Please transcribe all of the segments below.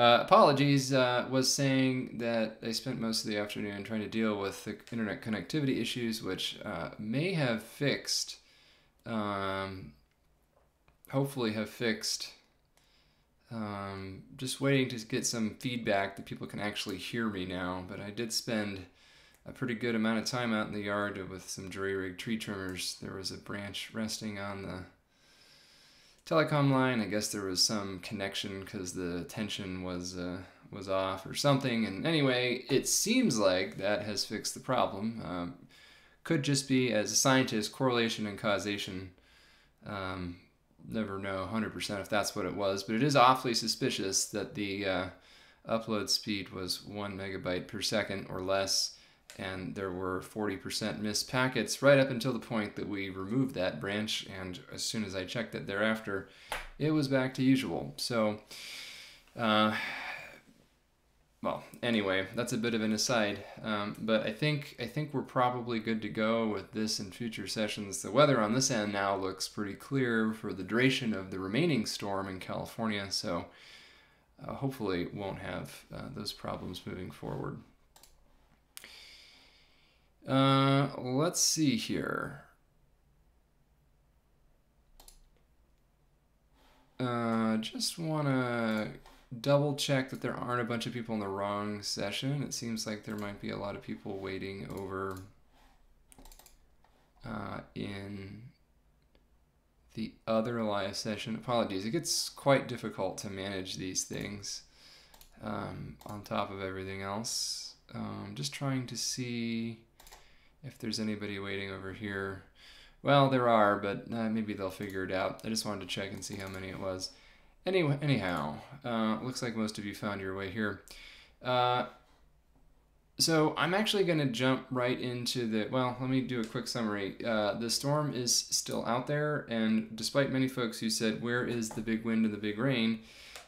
Uh, apologies, uh, was saying that I spent most of the afternoon trying to deal with the internet connectivity issues, which uh, may have fixed, um, hopefully, have fixed. Um, just waiting to get some feedback that people can actually hear me now, but I did spend a pretty good amount of time out in the yard with some jury rig tree trimmers. There was a branch resting on the telecom line. I guess there was some connection because the tension was uh, was off or something. And anyway, it seems like that has fixed the problem. Um, could just be, as a scientist, correlation and causation. Um, never know 100% if that's what it was, but it is awfully suspicious that the uh, upload speed was one megabyte per second or less and there were 40% missed packets right up until the point that we removed that branch. And as soon as I checked it thereafter it was back to usual. So uh, well anyway that's a bit of an aside. Um, but I think I think we're probably good to go with this in future sessions. The weather on this end now looks pretty clear for the duration of the remaining storm in California. So uh, hopefully won't have uh, those problems moving forward. Uh, let's see here. Uh, just want to double check that there aren't a bunch of people in the wrong session. It seems like there might be a lot of people waiting over uh, in the other live session. Apologies, it gets quite difficult to manage these things um, on top of everything else. Um, just trying to see if there's anybody waiting over here. Well, there are, but uh, maybe they'll figure it out. I just wanted to check and see how many it was. Anyway, anyhow, uh, looks like most of you found your way here. Uh, so I'm actually going to jump right into the, well, let me do a quick summary. Uh, the storm is still out there, and despite many folks who said, where is the big wind and the big rain,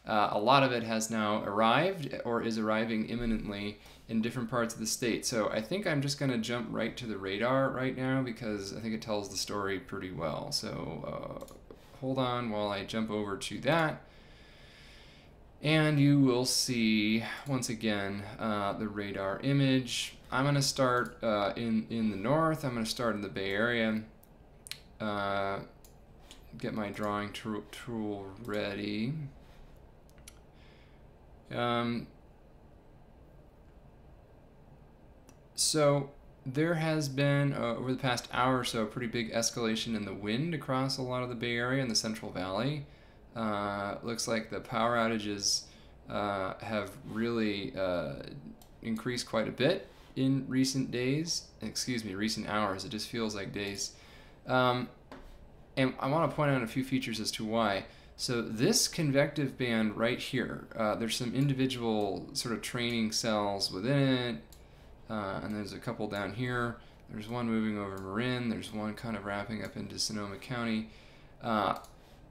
uh, a lot of it has now arrived or is arriving imminently in different parts of the state. So I think I'm just going to jump right to the radar right now because I think it tells the story pretty well. So uh, hold on while I jump over to that. And you will see, once again, uh, the radar image. I'm going to start uh, in, in the north. I'm going to start in the Bay Area. Uh, get my drawing tool ready. Um, So there has been uh, over the past hour or so a pretty big escalation in the wind across a lot of the Bay Area and the Central Valley. Uh, looks like the power outages uh, have really uh, increased quite a bit in recent days. Excuse me, recent hours. It just feels like days. Um, and I want to point out a few features as to why. So this convective band right here, uh, there's some individual sort of training cells within it. Uh, and there's a couple down here. There's one moving over Marin. There's one kind of wrapping up into Sonoma County. Uh,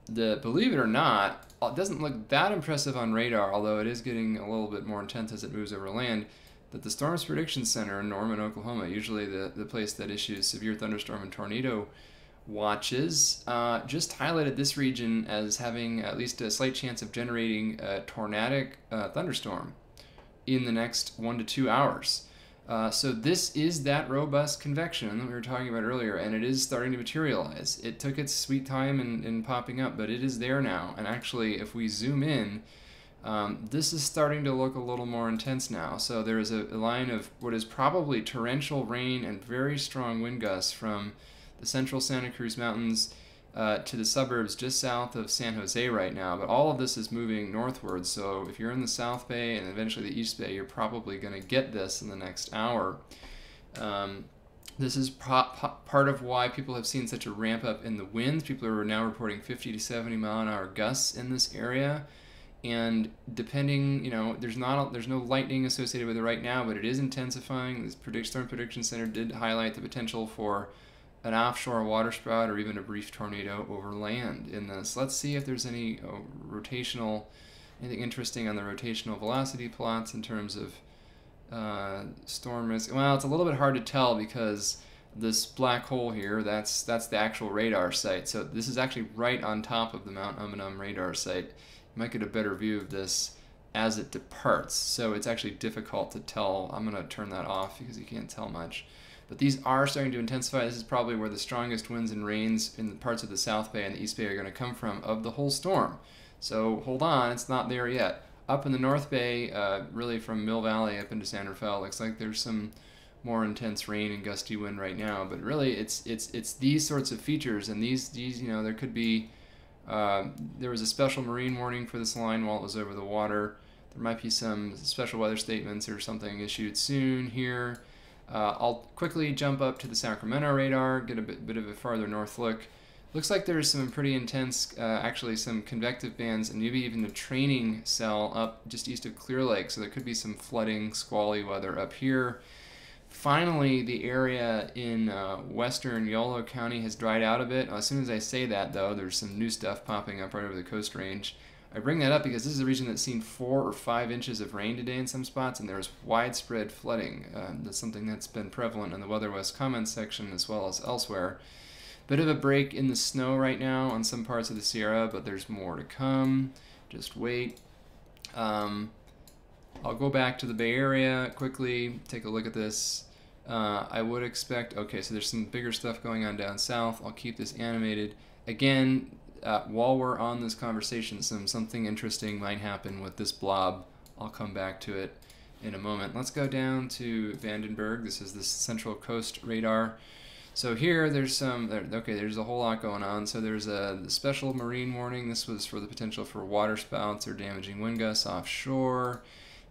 the believe it or not, it doesn't look that impressive on radar, although it is getting a little bit more intense as it moves over land. That the Storms Prediction Center in Norman, Oklahoma, usually the, the place that issues severe thunderstorm and tornado watches, uh, just highlighted this region as having at least a slight chance of generating a tornadic uh, thunderstorm in the next one to two hours. Uh, so this is that robust convection that we were talking about earlier, and it is starting to materialize. It took its sweet time in, in popping up, but it is there now. And actually, if we zoom in, um, this is starting to look a little more intense now. So there is a, a line of what is probably torrential rain and very strong wind gusts from the central Santa Cruz Mountains uh, to the suburbs just south of San Jose right now, but all of this is moving northward. So if you're in the South Bay and eventually the East Bay, you're probably going to get this in the next hour. Um, this is part of why people have seen such a ramp up in the winds. People are now reporting 50 to 70 mile an hour gusts in this area. And depending, you know, there's not a, there's no lightning associated with it right now, but it is intensifying. This predict, Storm Prediction Center did highlight the potential for an offshore waterspout or even a brief tornado over land in this. Let's see if there's any uh, rotational, anything interesting on the rotational velocity plots in terms of uh, storm risk. Well, it's a little bit hard to tell because this black hole here, that's that's the actual radar site. So this is actually right on top of the Mount Umunhum radar site. You might get a better view of this as it departs. So it's actually difficult to tell. I'm going to turn that off because you can't tell much. But these are starting to intensify. This is probably where the strongest winds and rains in the parts of the South Bay and the East Bay are going to come from of the whole storm. So hold on, it's not there yet. Up in the North Bay, uh, really from Mill Valley up into San Rafael, looks like there's some more intense rain and gusty wind right now. But really, it's it's it's these sorts of features, and these these you know there could be. Uh, there was a special marine warning for this line while it was over the water. There might be some special weather statements or something issued soon here. Uh, I'll quickly jump up to the Sacramento radar, get a bit, bit of a farther north look. Looks like there's some pretty intense, uh, actually some convective bands and maybe even a training cell up just east of Clear Lake. So there could be some flooding, squally weather up here. Finally, the area in uh, western Yolo County has dried out a bit. As soon as I say that, though, there's some new stuff popping up right over the coast range. I bring that up because this is a region that's seen four or five inches of rain today in some spots, and there's widespread flooding. Um, that's something that's been prevalent in the Weather West comments section as well as elsewhere. Bit of a break in the snow right now on some parts of the Sierra, but there's more to come. Just wait. Um, I'll go back to the Bay Area quickly, take a look at this. Uh, I would expect, okay, so there's some bigger stuff going on down south. I'll keep this animated. Again, uh, while we're on this conversation, some something interesting might happen with this blob. I'll come back to it in a moment. Let's go down to Vandenberg. This is the Central Coast radar. So here, there's some, there, okay, there's a whole lot going on. So there's a special marine warning. This was for the potential for waterspouts or damaging wind gusts offshore.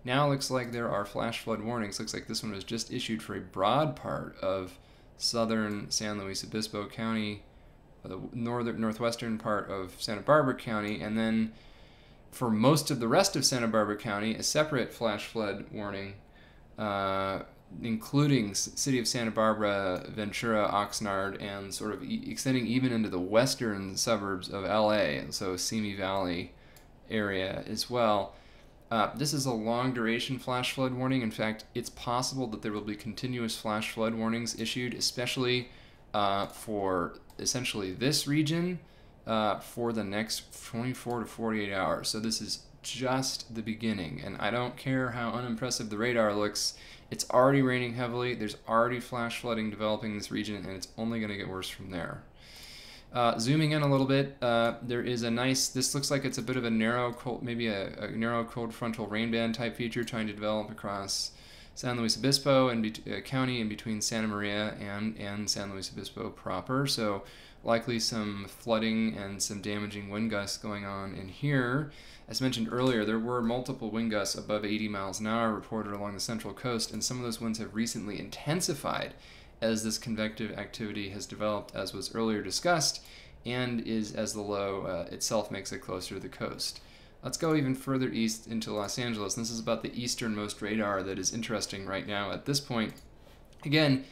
Now it looks like there are flash flood warnings. Looks like this one was just issued for a broad part of southern San Luis Obispo County the northern northwestern part of Santa Barbara County, and then for most of the rest of Santa Barbara County, a separate flash flood warning, uh, including city of Santa Barbara, Ventura, Oxnard, and sort of e- extending even into the western suburbs of LA, and so Simi Valley area as well. Uh, this is a long duration flash flood warning. In fact, it's possible that there will be continuous flash flood warnings issued, especially uh, for essentially this region uh, for the next 24 to 48 hours. So this is just the beginning, and I don't care how unimpressive the radar looks. It's already raining heavily. There's already flash flooding developing in this region, and it's only going to get worse from there. Uh, zooming in a little bit, uh, there is a nice, this looks like it's a bit of a narrow, cold, maybe a, a narrow cold frontal rain band type feature trying to develop across San Luis Obispo and be- uh, county in between Santa Maria and, and San Luis Obispo proper. So likely some flooding and some damaging wind gusts going on in here. As mentioned earlier, there were multiple wind gusts above 80 miles an hour reported along the central coast, and some of those winds have recently intensified as this convective activity has developed, as was earlier discussed, and is as the low uh, itself makes it closer to the coast. Let's go even further east into Los Angeles. This is about the easternmost radar that is interesting right now at this point. Again,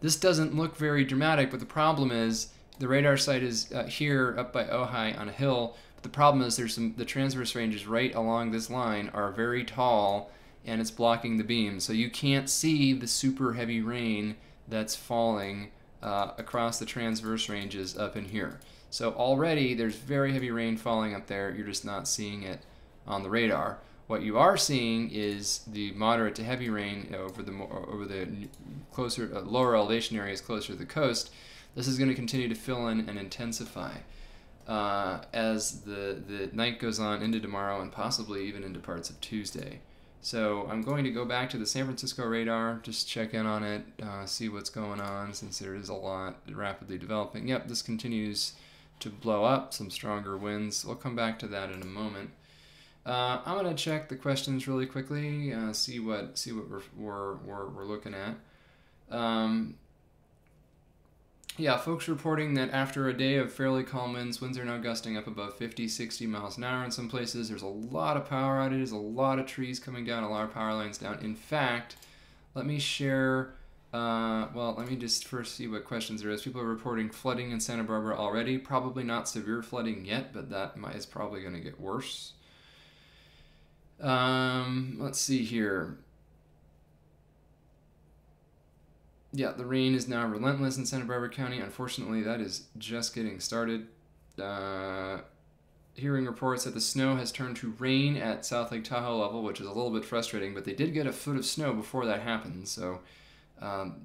this doesn't look very dramatic, but the problem is the radar site is uh, here up by Ojai on a hill. But the problem is there's some the transverse ranges right along this line are very tall and it's blocking the beam. So you can't see the super heavy rain that's falling uh, across the transverse ranges up in here. So already there's very heavy rain falling up there. You're just not seeing it on the radar. What you are seeing is the moderate to heavy rain over the over the closer uh, lower elevation areas closer to the coast. This is going to continue to fill in and intensify uh, as the the night goes on into tomorrow and possibly even into parts of Tuesday. So I'm going to go back to the San Francisco radar, just check in on it, uh, see what's going on since there is a lot rapidly developing. Yep, this continues to blow up, some stronger winds. We'll come back to that in a moment. Uh, I'm gonna check the questions really quickly, uh, see what see what we're we're, we're, we're looking at. Um, yeah, folks reporting that after a day of fairly calm winds, winds are now gusting up above 50, 60 miles an hour in some places. There's a lot of power outages, a lot of trees coming down, a lot of power lines down. In fact, let me share uh, well, let me just first see what questions there is. People are reporting flooding in Santa Barbara already. Probably not severe flooding yet, but that might, is probably going to get worse. Um, let's see here. Yeah, the rain is now relentless in Santa Barbara County. Unfortunately, that is just getting started. Uh, hearing reports that the snow has turned to rain at South Lake Tahoe level, which is a little bit frustrating, but they did get a foot of snow before that happened. So, um,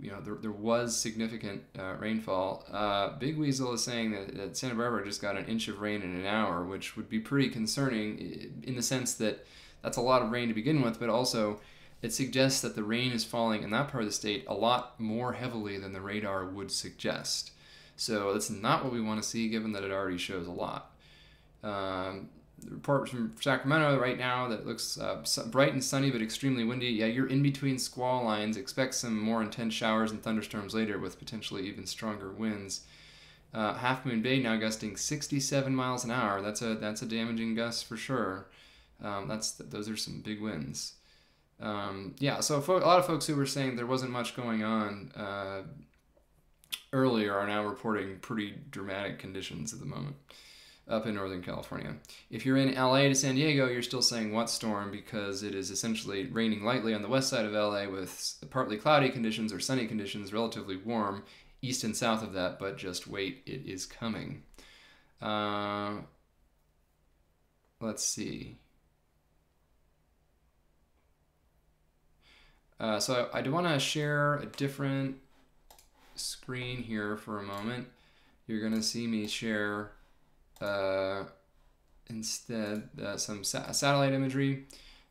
you know, there, there was significant uh, rainfall. Uh, Big Weasel is saying that, that Santa Barbara just got an inch of rain in an hour, which would be pretty concerning in the sense that that's a lot of rain to begin with, but also it suggests that the rain is falling in that part of the state a lot more heavily than the radar would suggest. So that's not what we want to see, given that it already shows a lot. Um, report from Sacramento right now that looks uh, bright and sunny but extremely windy. Yeah, you're in between squall lines. Expect some more intense showers and thunderstorms later with potentially even stronger winds. Uh, Half Moon Bay now gusting 67 miles an hour. That's a that's a damaging gust for sure. Um, that's those are some big winds. Um, yeah, so a lot of folks who were saying there wasn't much going on uh, earlier are now reporting pretty dramatic conditions at the moment up in Northern California. If you're in LA to San Diego, you're still saying what storm because it is essentially raining lightly on the west side of LA with partly cloudy conditions or sunny conditions, relatively warm east and south of that, but just wait, it is coming. Uh, let's see. Uh, so I, I do want to share a different screen here for a moment. You're going to see me share instead uh, some sa satellite imagery.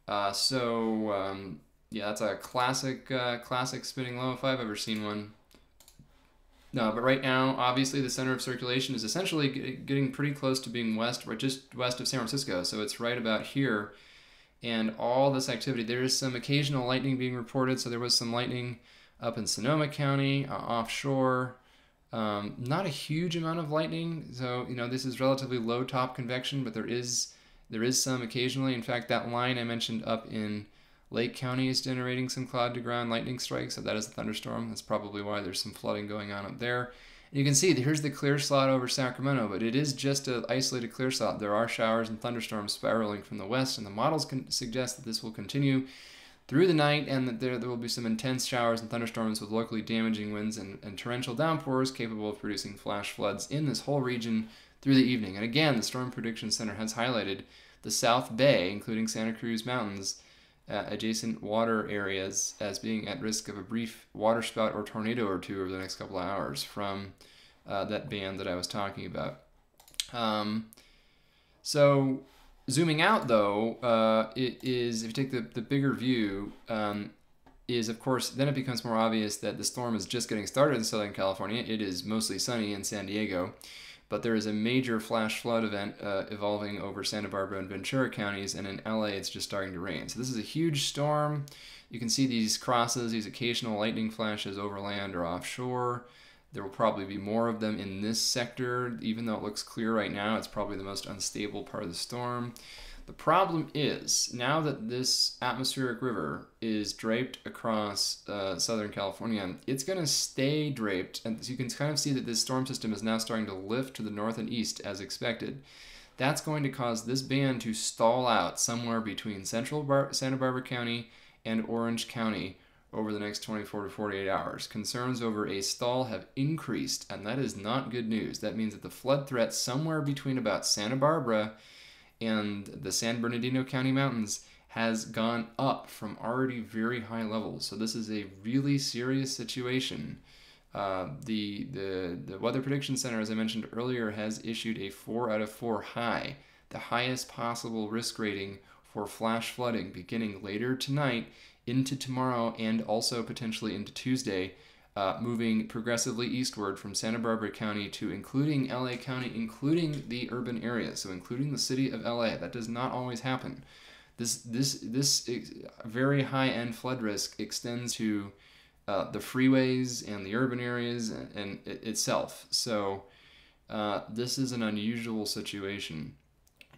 Uh, so um, yeah, that's a classic uh, classic spinning low if I've ever seen one. No, but right now, obviously, the center of circulation is essentially getting pretty close to being west, or just west of San Francisco. So it's right about here and all this activity. There is some occasional lightning being reported. So there was some lightning up in Sonoma County, uh, offshore. Um, not a huge amount of lightning. So you know this is relatively low top convection, but there is there is some occasionally. In fact, that line I mentioned up in Lake County is generating some cloud to ground lightning strikes. So that is a thunderstorm. That's probably why there's some flooding going on up there. You can see here's the clear slot over Sacramento, but it is just an isolated clear slot. There are showers and thunderstorms spiraling from the west, and the models can suggest that this will continue through the night and that there, there will be some intense showers and thunderstorms with locally damaging winds and, and torrential downpours capable of producing flash floods in this whole region through the evening. And again, the Storm Prediction Center has highlighted the South Bay, including Santa Cruz Mountains, uh, adjacent water areas as being at risk of a brief waterspout or tornado or two over the next couple of hours from uh, that band that I was talking about. Um, so zooming out though, uh, it is if you take the, the bigger view, um, is of course then it becomes more obvious that the storm is just getting started in Southern California. It is mostly sunny in San Diego but there is a major flash flood event uh, evolving over Santa Barbara and Ventura counties, and in LA it's just starting to rain. So this is a huge storm. You can see these crosses, these occasional lightning flashes over land or offshore. There will probably be more of them in this sector, even though it looks clear right now. It's probably the most unstable part of the storm. The problem is, now that this atmospheric river is draped across uh, Southern California, it's going to stay draped. And you can kind of see that this storm system is now starting to lift to the north and east as expected. That's going to cause this band to stall out somewhere between central Bar Santa Barbara County and Orange County over the next 24 to 48 hours. Concerns over a stall have increased, and that is not good news. That means that the flood threat somewhere between about Santa Barbara and the San Bernardino County Mountains has gone up from already very high levels. So this is a really serious situation. Uh, the, the, the Weather Prediction Center, as I mentioned earlier, has issued a 4 out of 4 high, the highest possible risk rating for flash flooding beginning later tonight into tomorrow and also potentially into Tuesday uh, moving progressively eastward from Santa Barbara County to including LA County, including the urban areas, so including the city of LA. That does not always happen. This this this very high end flood risk extends to uh, the freeways and the urban areas and, and it, itself. So uh, this is an unusual situation.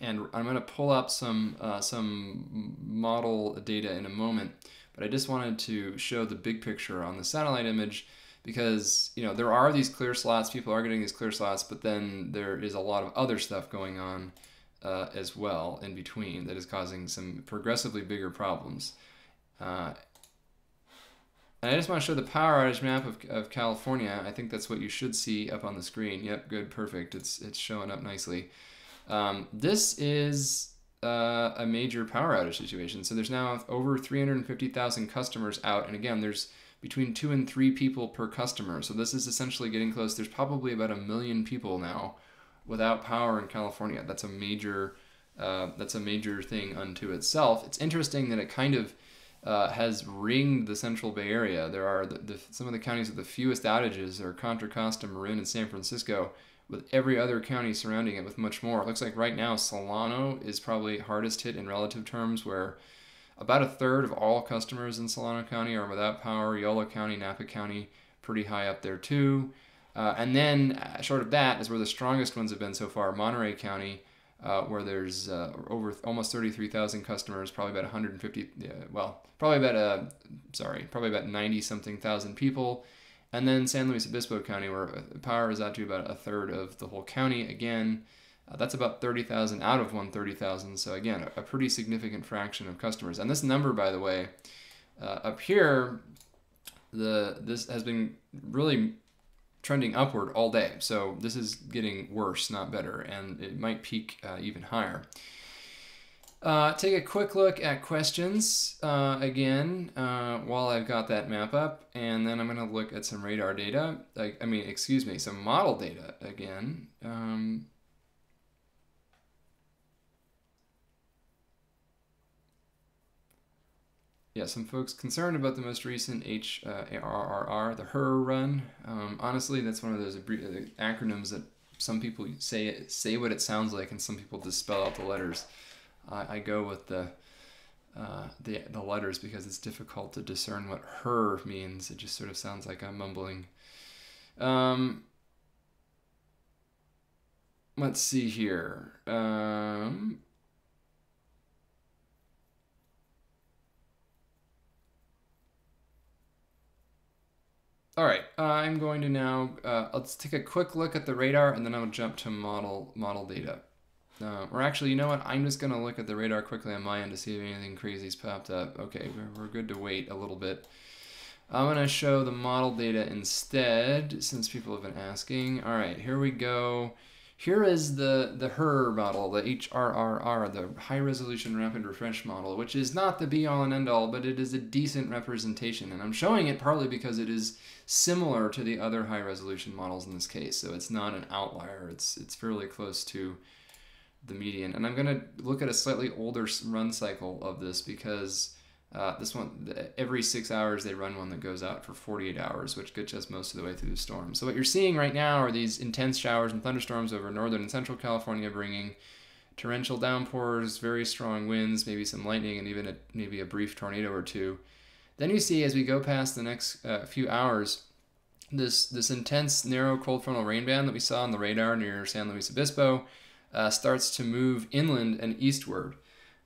And I'm going to pull up some uh, some model data in a moment but I just wanted to show the big picture on the satellite image because you know there are these clear slots people are getting these clear slots but then there is a lot of other stuff going on uh, as well in between that is causing some progressively bigger problems. Uh, and I just want to show the power outage map of, of California. I think that's what you should see up on the screen. Yep good perfect. It's it's showing up nicely Um, this is uh, a major power outage situation. So there's now over 350,000 customers out, and again, there's between two and three people per customer. So this is essentially getting close. There's probably about a million people now without power in California. That's a major uh, that's a major thing unto itself. It's interesting that it kind of uh, has ringed the Central Bay Area. There are the, the, some of the counties with the fewest outages are Contra Costa, Marin, and San Francisco, with every other county surrounding it with much more. It looks like right now Solano is probably hardest hit in relative terms, where about a third of all customers in Solano County are without power. Yolo County, Napa County, pretty high up there too. Uh, and then, uh, short of that, is where the strongest ones have been so far. Monterey County, uh, where there's uh, over almost 33,000 customers, probably about 150, well, probably about a, sorry, probably about 90 something thousand people. And then San Luis Obispo County, where uh, power is out to about a third of the whole county. Again, uh, that's about 30,000 out of 130,000. So again, a, a, pretty significant fraction of customers. And this number, by the way, uh, up here, the this has been really trending upward all day. So this is getting worse, not better, and it might peak uh, even higher. Uh, take a quick look at questions uh, again uh, while I've got that map up, and then I'm going to look at some radar data. I, I, mean, excuse me, some model data again. Um, yeah, some folks concerned about the most recent HRRR, uh, the HER run. Um, honestly, that's one of those uh, acronyms that some people say say what it sounds like, and some people just spell out the letters. I, I go with the, uh, the the letters because it's difficult to discern what HER means. It just sort of sounds like I'm mumbling. Um, let's see here. Um, All right, I'm going to now, uh, let's take a quick look at the radar and then I'll jump to model model data. Uh, or actually, you know what, I'm just going to look at the radar quickly on my end to see if anything crazy's popped up. Okay, we're, we're good to wait a little bit. I'm going to show the model data instead, since people have been asking. All right, here we go. Here is the, the HER model, the HRRR, the High Resolution Rapid Refresh model, which is not the be-all and end-all, but it is a decent representation. And I'm showing it partly because it is similar to the other high-resolution models in this case. So it's not an outlier. It's, it's fairly close to the median. And I'm going to look at a slightly older run cycle of this because uh, this one, every six hours, they run one that goes out for 48 hours, which gets us most of the way through the storm. So what you're seeing right now are these intense showers and thunderstorms over northern and central California, bringing torrential downpours, very strong winds, maybe some lightning, and even a, maybe a brief tornado or two. Then you see as we go past the next uh, few hours, this this intense narrow cold frontal rain band that we saw on the radar near San Luis Obispo uh, starts to move inland and eastward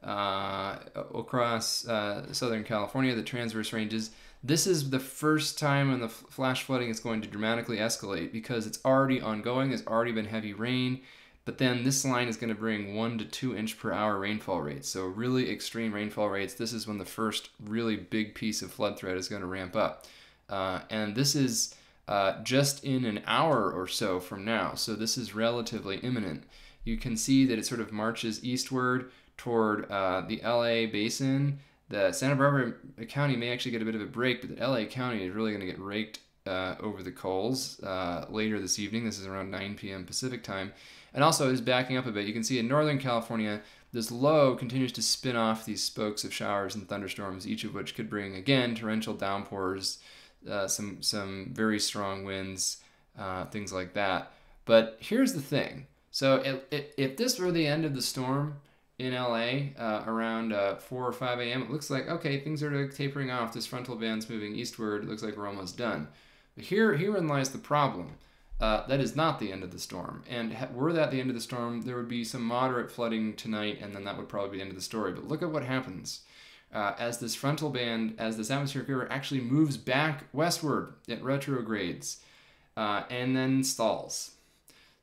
uh, across uh, Southern California, the transverse ranges. This is the first time in the flash flooding is going to dramatically escalate because it's already ongoing. There's already been heavy rain, but then this line is going to bring one to two inch per hour rainfall rates. So really extreme rainfall rates. This is when the first really big piece of flood threat is going to ramp up, uh, and this is uh, just in an hour or so from now. So this is relatively imminent. You can see that it sort of marches eastward toward uh, the LA basin. The Santa Barbara County may actually get a bit of a break, but the LA County is really going to get raked uh, over the coals uh, later this evening. This is around 9 p.m. Pacific time. And also, is backing up a bit. You can see in Northern California, this low continues to spin off these spokes of showers and thunderstorms, each of which could bring, again, torrential downpours, uh, some, some very strong winds, uh, things like that. But here's the thing. So if, if this were the end of the storm, in LA uh, around uh, 4 or 5 a.m., it looks like, okay, things are tapering off. This frontal band's moving eastward. It looks like we're almost done. But here, herein lies the problem. Uh, that is not the end of the storm. And were that the end of the storm, there would be some moderate flooding tonight, and then that would probably be the end of the story. But look at what happens. Uh, as this frontal band, as this atmospheric river actually moves back westward, it retrogrades uh, and then stalls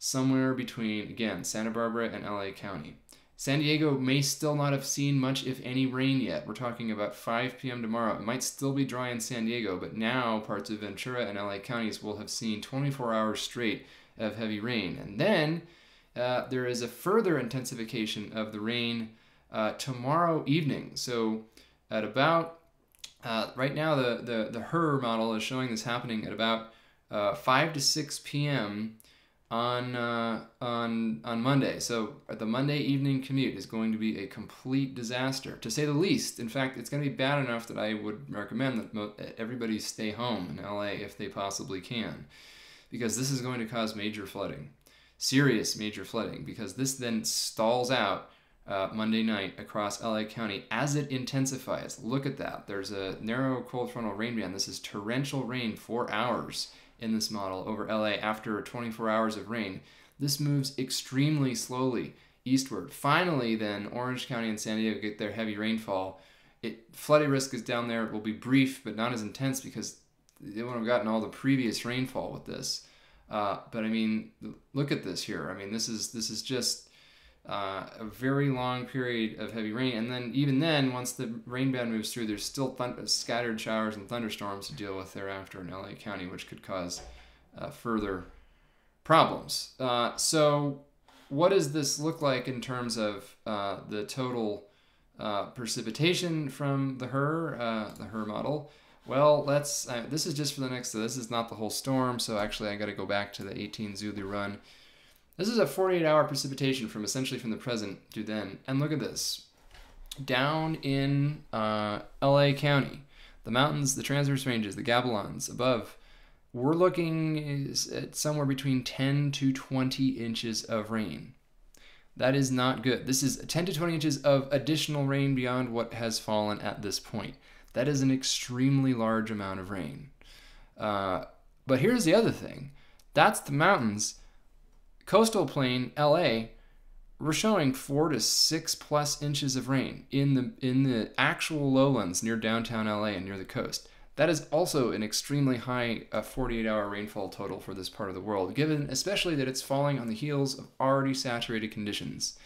somewhere between, again, Santa Barbara and LA County. San Diego may still not have seen much, if any, rain yet. We're talking about 5 p.m. tomorrow. It might still be dry in San Diego, but now parts of Ventura and LA counties will have seen 24 hours straight of heavy rain. And then uh, there is a further intensification of the rain uh, tomorrow evening. So at about uh, right now, the, the the HRRR model is showing this happening at about uh, 5 to 6 p.m. on uh, on on Monday. So the Monday evening commute is going to be a complete disaster, to say the least. In fact, it's going to be bad enough that I would recommend that mo- everybody stay home in LA if they possibly can, because this is going to cause major flooding, serious major flooding, because this then stalls out uh, Monday night across LA County as it intensifies. Look at that. There's a narrow cold frontal rain band. This is torrential rain for hours in this model over LA after 24 hours of rain. This moves extremely slowly eastward. Finally, then, Orange County and San Diego get their heavy rainfall. It, flooding risk is down there. It will be brief, but not as intense because they won't have gotten all the previous rainfall with this. Uh, but I mean, look at this here. I mean, this is this is just uh, a very long period of heavy rain, and then even then, once the rain band moves through, there's still thund- scattered showers and thunderstorms to deal with thereafter in LA County, which could cause uh, further problems. Uh, so, what does this look like in terms of uh, the total uh, precipitation from the HER, uh, the HRRR model? Well, let's. this is just for the next. This is not the whole storm, so actually, I got to go back to the 18 Zulu run. This is a 48 hour precipitation from essentially from the present to then. And look at this. Down in uh, LA County, the mountains, the transverse ranges, the Gabriels above, we're looking at somewhere between 10 to 20 inches of rain. That is not good. This is 10 to 20 inches of additional rain beyond what has fallen at this point. That is an extremely large amount of rain. Uh, but here's the other thing that's the mountains coastal plain LA, we're showing four to six plus inches of rain in the in the actual lowlands near downtown LA and near the coast. That is also an extremely high uh, 48 hour rainfall total for this part of the world, given especially that it's falling on the heels of already saturated conditions.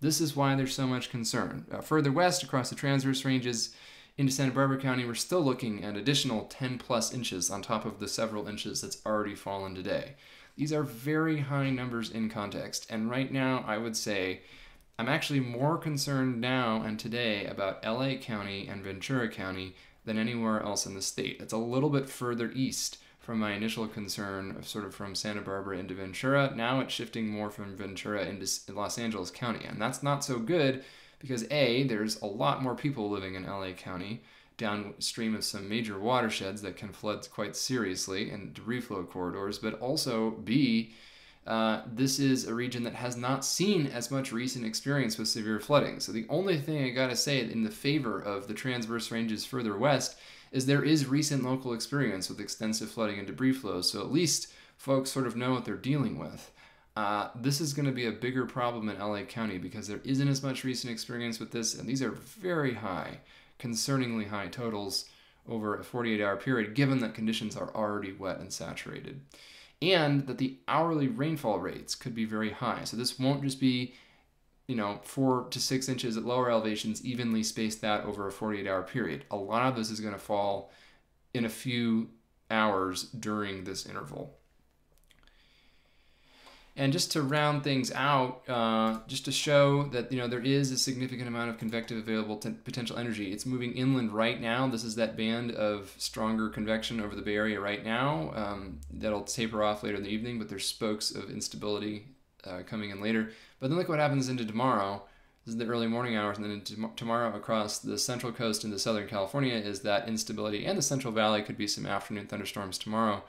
This is why there's so much concern. Uh, further west across the transverse ranges into Santa Barbara County, we're still looking at additional 10 plus inches on top of the several inches that's already fallen today. These are very high numbers in context. And right now, I would say I'm actually more concerned now and today about LA County and Ventura County than anywhere else in the state. It's a little bit further east from my initial concern of sort of from Santa Barbara into Ventura. Now it's shifting more from Ventura into Los Angeles County. And that's not so good because A, there's a lot more people living in LA County downstream of some major watersheds that can flood quite seriously and debris flow corridors, but also B, uh, this is a region that has not seen as much recent experience with severe flooding. So the only thing I gotta say in the favor of the transverse ranges further west is there is recent local experience with extensive flooding and debris flows. So at least folks sort of know what they're dealing with. Uh, this is going to be a bigger problem in LA County because there isn't as much recent experience with this, and these are very high concerningly high totals over a 48 hour period, given that conditions are already wet and saturated. And that the hourly rainfall rates could be very high. So this won't just be, you know, four to six inches at lower elevations, evenly spaced that over a 48 hour period. A lot of this is going to fall in a few hours during this interval. And just to round things out, uh, just to show that you know there is a significant amount of convective available potential energy. It's moving inland right now. This is that band of stronger convection over the Bay Area right now. Um, that'll taper off later in the evening, but there's spokes of instability uh, coming in later. But then look what happens into tomorrow. This is the early morning hours, and then into tomorrow across the central coast into Southern California is that instability, and the Central Valley could be some afternoon thunderstorms tomorrow.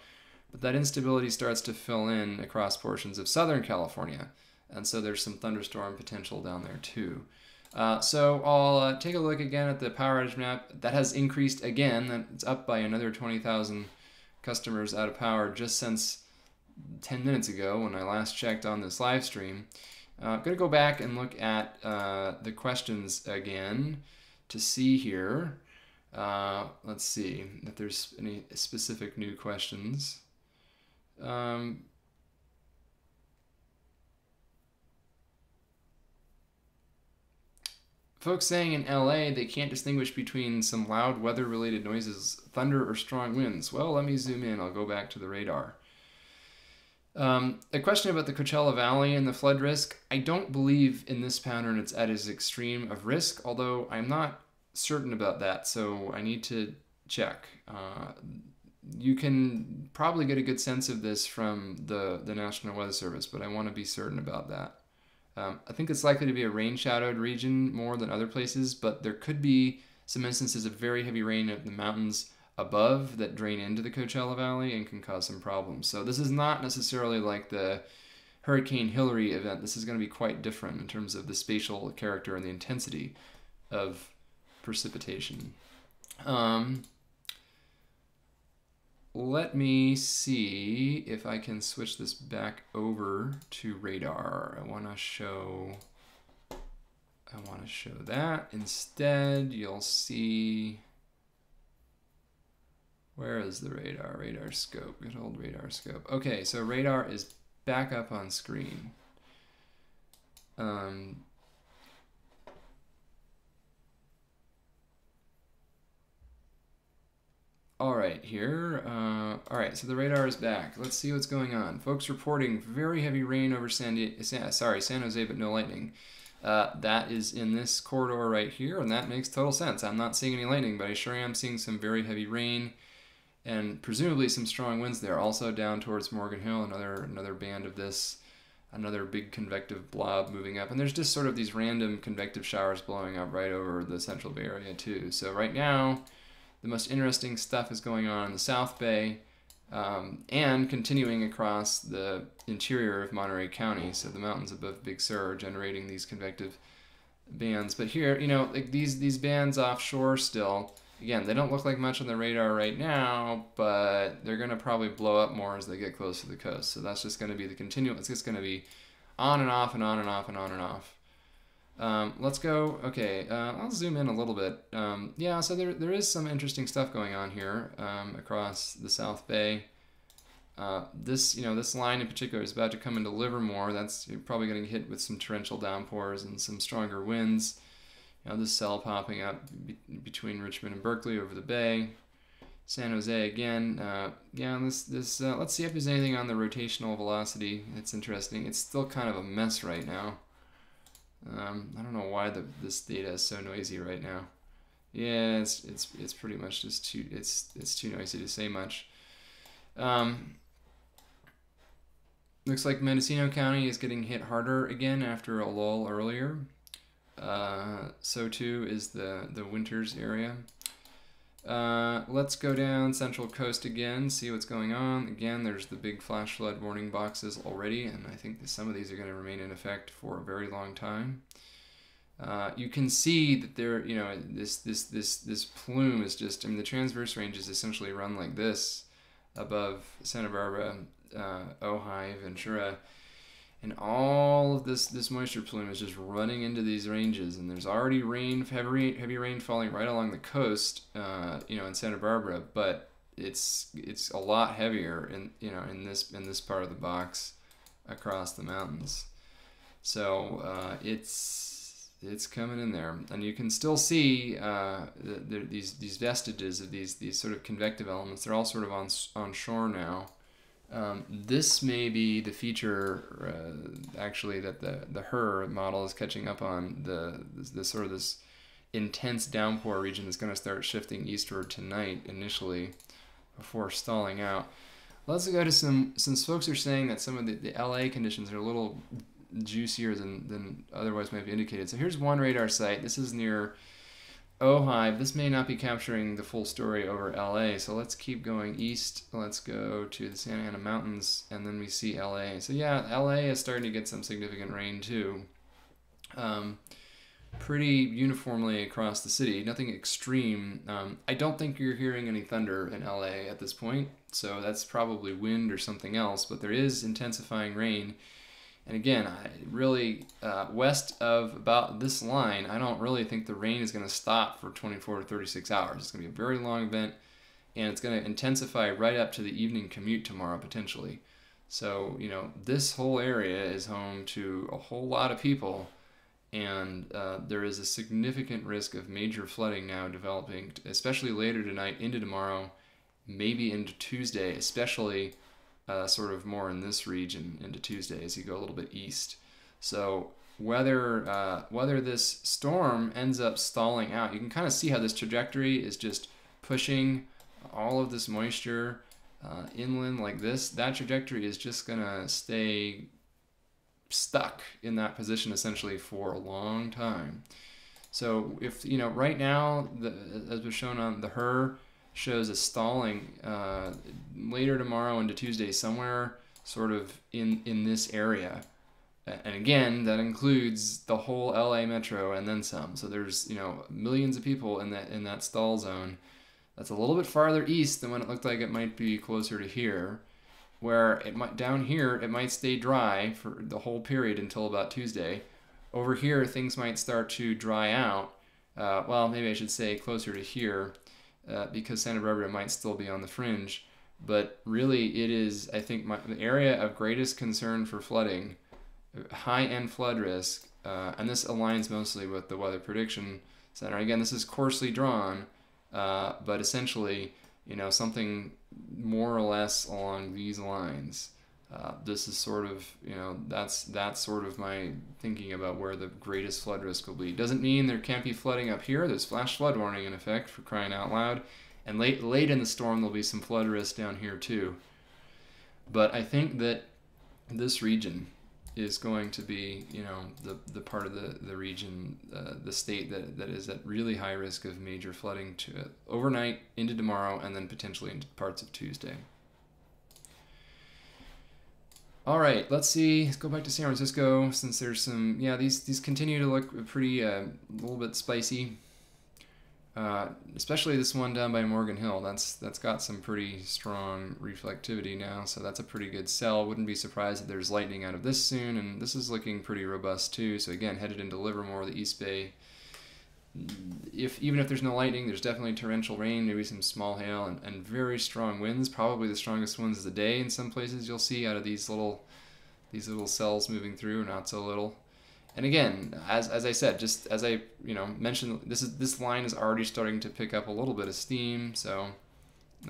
But that instability starts to fill in across portions of Southern California. And so there's some thunderstorm potential down there too. Uh, so I'll uh, take a look again at the power outage map. That has increased again. It's up by another 20,000 customers out of power just since 10 minutes ago when I last checked on this live stream. Uh, I'm going to go back and look at uh, the questions again to see here. Uh, let's see if there's any specific new questions. Um, folks saying in LA they can't distinguish between some loud weather related noises, thunder or strong winds. Well, let me zoom in. I'll go back to the radar. Um, a question about the Coachella Valley and the flood risk. I don't believe in this pattern it's at its extreme of risk, although I'm not certain about that, so I need to check. Uh, you can probably get a good sense of this from the, the National Weather Service, but I want to be certain about that. Um, I think it's likely to be a rain shadowed region more than other places, but there could be some instances of very heavy rain in the mountains above that drain into the Coachella Valley and can cause some problems. So this is not necessarily like the Hurricane Hilary event. This is going to be quite different in terms of the spatial character and the intensity of precipitation. Um, let me see if I can switch this back over to radar. I want to show I want to show that. Instead, you'll see where is the radar? RadarScope. Good old RadarScope. Okay, so radar is back up on screen. Um, all right, here. Uh, all right, so the radar is back. Let's see what's going on. Folks reporting very heavy rain over San, Di- San sorry, San Jose, but no lightning. Uh, that is in this corridor right here, and that makes total sense. I'm not seeing any lightning, but I sure am seeing some very heavy rain and presumably some strong winds there. Also down towards Morgan Hill, another another band of this, another big convective blob moving up, and there's just sort of these random convective showers blowing up right over the Central Bay Area too. So right now, the most interesting stuff is going on in the South Bay. Um, and continuing across the interior of Monterey County, so the mountains above Big Sur are generating these convective bands. But here, you know, like these these bands offshore still, Again, they don't look like much on the radar right now, but they're going to probably blow up more as they get close to the coast. So that's just going to be the continual, it's just going to be on and off and on and off and on and off. Um, let's go, okay, uh, I'll zoom in a little bit. Um, yeah, so there, there is some interesting stuff going on here um, across the South Bay. Uh, this, you know, this line in particular is about to come into Livermore. That's probably going to hit with some torrential downpours and some stronger winds. You know, this cell popping up be between Richmond and Berkeley over the bay. San Jose again. Uh, yeah, this this. Uh, let's see if there's anything on the rotational velocity. It's interesting. It's still kind of a mess right now. Um, I don't know why the this data is so noisy right now. Yeah, it's it's it's pretty much just too it's it's too noisy to say much. Um, looks like Mendocino County is getting hit harder again after a lull earlier. Uh, so too is the, the Winters area. Uh, let's go down Central Coast again, see what's going on. Again, there's the big flash flood warning boxes already, and I think some of these are going to remain in effect for a very long time. Uh, you can see that there, you know, this this this this plume is just. I mean, the transverse range is essentially run like this above Santa Barbara, uh, Ojai, Ventura, and all of this this moisture plume is just running into these ranges. And there's already rain heavy heavy rain falling right along the coast uh, you know in Santa Barbara. But it's it's a lot heavier in you know in this in this part of the box across the mountains. So uh, it's it's coming in there. And you can still see uh, the, the, these these vestiges of these these sort of convective elements. They're all sort of on on shore now um, this may be the feature, uh, actually, that the the HRRR model is catching up on the the sort of this intense downpour region that's going to start shifting eastward tonight initially, before stalling out. Let's go to some. Since folks are saying that some of the, the LA conditions are a little juicier than than otherwise might be indicated. So here's one radar site. This is near Ojai, this may not be capturing the full story over LA, so let's keep going east. Let's go to the Santa Ana Mountains, and then we see LA. So yeah, LA is starting to get some significant rain too. Um, pretty uniformly across the city, nothing extreme. Um, I don't think you're hearing any thunder in LA at this point, so that's probably wind or something else, but there is intensifying rain and again, I really uh, west of about this line, I don't really think the rain is going to stop for 24 to 36 hours. It's going to be a very long event, and it's going to intensify right up to the evening commute tomorrow potentially. So you know, this whole area is home to a whole lot of people, and uh, there is a significant risk of major flooding now developing, especially later tonight into tomorrow, maybe into Tuesday, especially uh, sort of more in this region into Tuesday as you go a little bit east. So whether uh, whether this storm ends up stalling out, you can kind of see how this trajectory is just pushing all of this moisture uh, inland like this. That trajectory is just gonna stay stuck in that position essentially for a long time. So if you know right now, the, as was shown on the HRRR, shows a stalling uh, later tomorrow into Tuesday somewhere sort of in in this area. And again, that includes the whole LA metro and then some. So there's you know millions of people in that in that stall zone. That's a little bit farther east than when it looked like it might be closer to here, where it might down here it might stay dry for the whole period until about Tuesday. Over here, things might start to dry out. Uh, well, maybe I should say closer to here uh, because Santa Barbara might still be on the fringe. But really, it is, I think, my, the area of greatest concern for flooding, high end flood risk, uh, and this aligns mostly with the Weather Prediction Center. Again, this is coarsely drawn, uh, but essentially, you know, something more or less along these lines. Uh, this is sort of you know that's that's sort of my thinking about where the greatest flood risk will be. Doesn't mean there can't be flooding up here. There's flash flood warning in effect for crying out loud, and late late in the storm there'll be some flood risk down here too. But I think that this region is going to be you know the the part of the the region uh, the state that that is at really high risk of major flooding to overnight into tomorrow and then potentially into parts of Tuesday. All right, let's see. Let's go back to San Francisco since there's some. Yeah, these these continue to look pretty uh, a little bit spicy. Uh, especially this one down by Morgan Hill. That's that's got some pretty strong reflectivity now, so that's a pretty good cell. Wouldn't be surprised if there's lightning out of this soon, and this is looking pretty robust too. So again, headed into Livermore, the East Bay if even if there's no lightning, there's definitely torrential rain, maybe some small hail, and, and very strong winds. Probably the strongest winds of the day in some places you'll see out of these little these little cells moving through, not so little. And again, as, as I said, just as I you know mentioned, this is this line is already starting to pick up a little bit of steam, so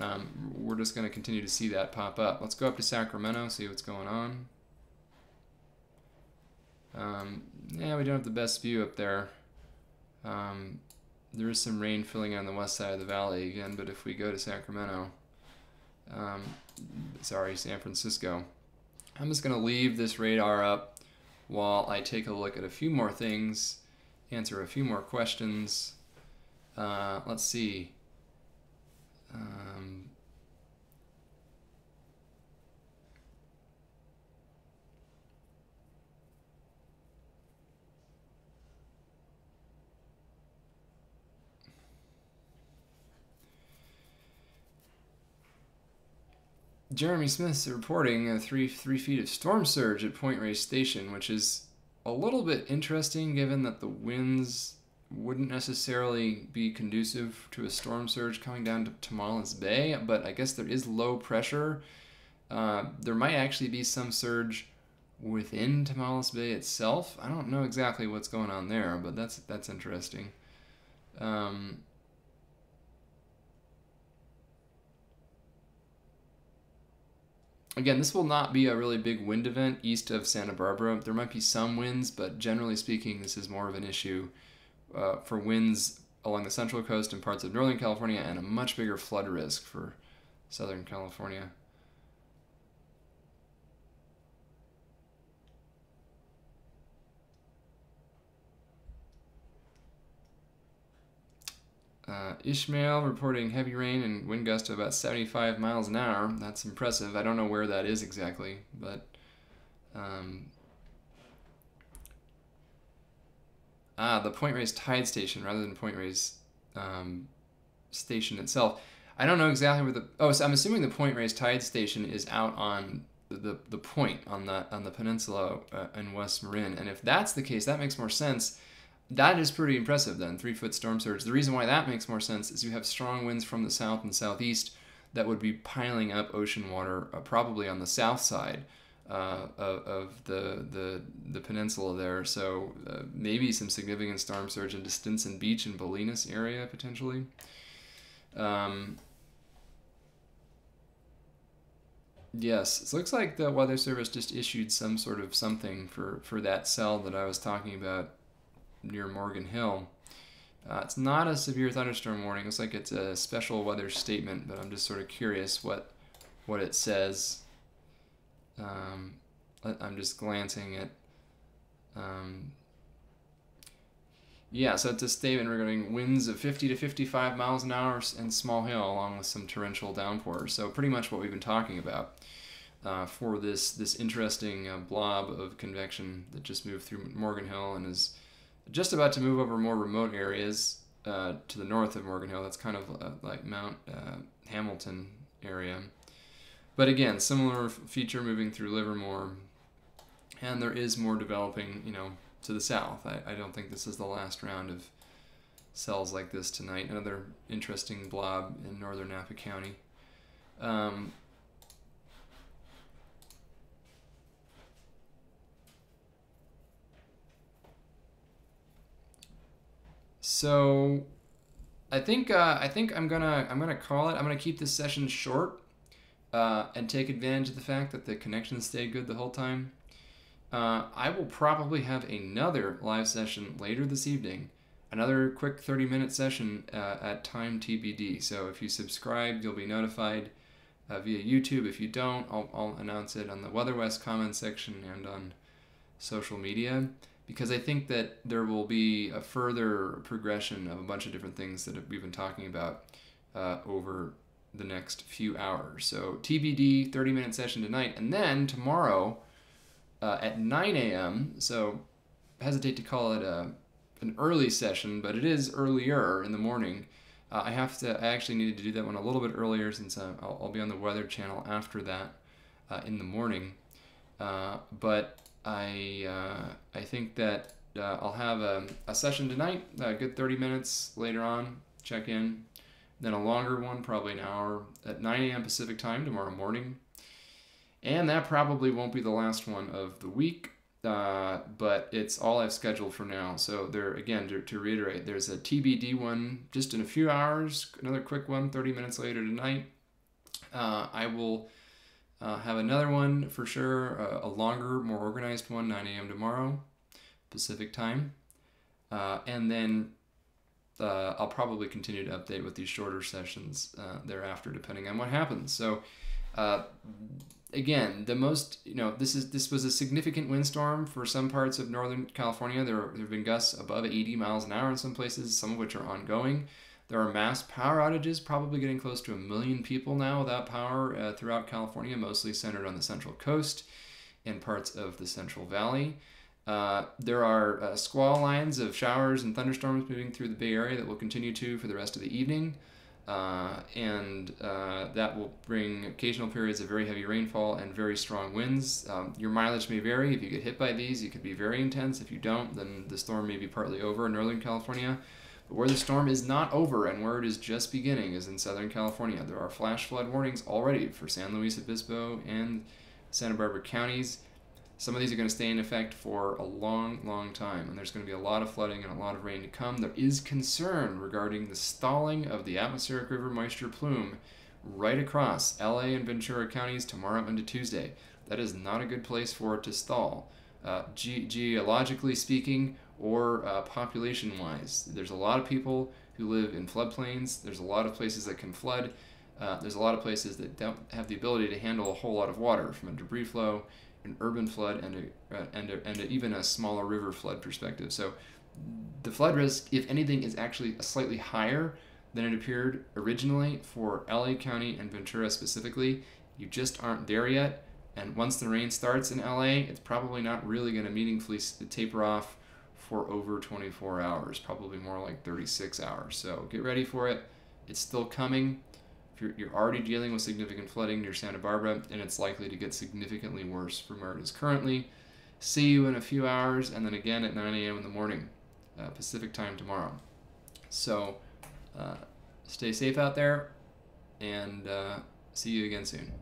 um, we're just going to continue to see that pop up. Let's go up to Sacramento, see what's going on. Um, yeah, we don't have the best view up there. Um, there is some rain filling on the west side of the valley again, but if we go to Sacramento, um, sorry, San Francisco, I'm just going to leave this radar up while I take a look at a few more things, answer a few more questions. Uh, let's see. Um, Jeremy Smith's reporting a three three feet of storm surge at Point Reyes Station, which is a little bit interesting given that the winds wouldn't necessarily be conducive to a storm surge coming down to Tomales Bay, but I guess there is low pressure. Uh, there might actually be some surge within Tomales Bay itself. I don't know exactly what's going on there, but that's that's interesting. Um, Again, this will not be a really big wind event east of Santa Barbara. There might be some winds, but generally speaking, this is more of an issue uh, for winds along the central coast and parts of Northern California and a much bigger flood risk for Southern California. Uh, Ishmael reporting heavy rain and wind gust of about 75 miles an hour. That's impressive. I don't know where that is exactly, but um, ah, the Point Reyes tide station rather than Point Reyes um, station itself. I don't know exactly where the oh, so I'm assuming the Point Reyes tide station is out on the, the, point on the on the peninsula uh, in West Marin, and if that's the case, that makes more sense that is pretty impressive then, three foot storm surge. The reason why that makes more sense is you have strong winds from the south and southeast that would be piling up ocean water, uh, probably on the south side uh, of, of, the, the, the peninsula there. So uh, maybe some significant storm surge into Stinson Beach and Bolinas area potentially. Um, Yes, it looks like the Weather Service just issued some sort of something for, for that cell that I was talking about near Morgan Hill. Uh, it's not a severe thunderstorm warning. It's like it's a special weather statement, but I'm just sort of curious what what it says. Um, I'm just glancing at. Um, yeah, so it's a statement regarding winds of 50 to 55 miles an hour and small hail, along with some torrential downpours. So pretty much what we've been talking about uh, for this this interesting uh, blob of convection that just moved through Morgan Hill and is just about to move over more remote areas uh, to the north of Morgan Hill. That's kind of uh, like Mount uh, Hamilton area. But again, similar feature moving through Livermore, and there is more developing, you know, to the south. I, I don't think this is the last round of cells like this tonight. Another interesting blob in northern Napa County. Um, so I think uh, I think I'm gonna I'm gonna call it. I'm gonna keep this session short uh, and take advantage of the fact that the connection stayed good the whole time. Uh, I will probably have another live session later this evening, another quick 30 minute session uh, at time TBD. So if you subscribe, you'll be notified uh, via YouTube. If you don't, I'll, I'll announce it on the Weather West comment section and on social media because I think that there will be a further progression of a bunch of different things that we've been talking about uh, over the next few hours. So TBD 30 minute session tonight, and then tomorrow uh, at 9 a.m. So hesitate to call it a an early session, but it is earlier in the morning. Uh, I have to. I actually needed to do that one a little bit earlier since uh, I'll, I'll, be on the Weather Channel after that uh, in the morning. Uh, but I uh, I think that I'll have a, a session tonight, a good 30 minutes later on. Check in then a longer one, probably an hour at 9 a.m. Pacific time tomorrow morning. And that probably won't be the last one of the week, uh, but it's all I've scheduled for now. So there, again, to, to, reiterate, there's a TBD one just in a few hours, another quick one 30 minutes later tonight. Uh, I will uh, have another one for sure, a longer, more organized one, 9 a.m. tomorrow, Pacific time. Uh, and then uh, I'll probably continue to update with these shorter sessions uh, thereafter, depending on what happens. So, uh, again, the most you know this is this was a significant windstorm for some parts of Northern California. There, there have been gusts above 80 miles an hour in some places, some of which are ongoing. There are mass power outages, probably getting close to a million people now without power uh, throughout California, mostly centered on the Central Coast and parts of the Central Valley. Uh, there are uh, squall lines of showers and thunderstorms moving through the Bay Area that will continue to for the rest of the evening. Uh, and uh, that will bring occasional periods of very heavy rainfall and very strong winds. Um, your mileage may vary. If you get hit by these, it could be very intense. If you don't, then the storm may be partly over in Northern California. But where the storm is not over and where it is just beginning is in Southern California. There are flash flood warnings already for San Luis Obispo and Santa Barbara counties. Some of these are going to stay in effect for a long, long time, and there's going to be a lot of flooding and a lot of rain to come. There is concern regarding the stalling of the atmospheric river moisture plume right across LA and Ventura counties tomorrow into Tuesday. That is not a good place for it to stall. Uh, ge- geologically speaking, or uh, population wise, there's a lot of people who live in floodplains. There's a lot of places that can flood. Uh, there's a lot of places that don't have the ability to handle a whole lot of water from a debris flow an urban flood and a, uh, and, a, and a, even a smaller river flood perspective. So the flood risk, if anything, is actually slightly higher than it appeared originally for LA County and Ventura specifically. You just aren't there yet. And once the rain starts in LA, it's probably not really going to meaningfully taper off for over 24 hours, probably more like 36 hours. So get ready for it. It's still coming. If you're, you're already dealing with significant flooding near Santa Barbara, and it's likely to get significantly worse from where it is currently. See you in a few hours, and then again at 9 a.m. in the morning, uh, Pacific time tomorrow. So, uh, stay safe out there, and uh, see you again soon.